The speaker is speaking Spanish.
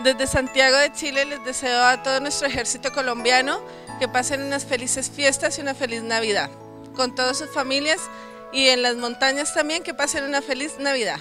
Desde Santiago de Chile les deseo a todo nuestro ejército colombiano que pasen unas felices fiestas y una feliz Navidad. Con todas sus familias y en las montañas también que pasen una feliz Navidad.